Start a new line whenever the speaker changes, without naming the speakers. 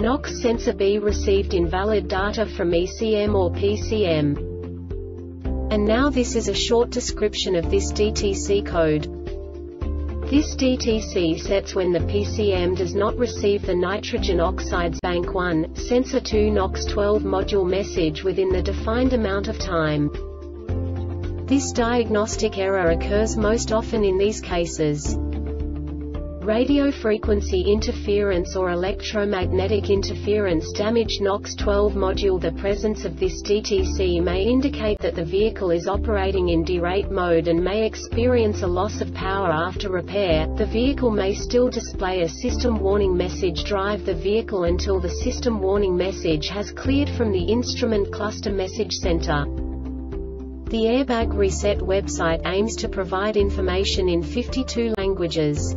NOx sensor B received invalid data from ECM or PCM. And now this is a short description of this DTC code. This DTC sets when the PCM does not receive the nitrogen oxides bank 1, sensor 2 NOx 12 module message within the defined amount of time. This diagnostic error occurs most often in these cases. Radio frequency interference or electromagnetic interference damage NOx 12 module The presence of this DTC may indicate that the vehicle is operating in derate mode and may experience a loss of power after repair. The vehicle may still display a system warning message drive the vehicle until the system warning message has cleared from the instrument cluster message center. The Airbag Reset website aims to provide information in 52 languages.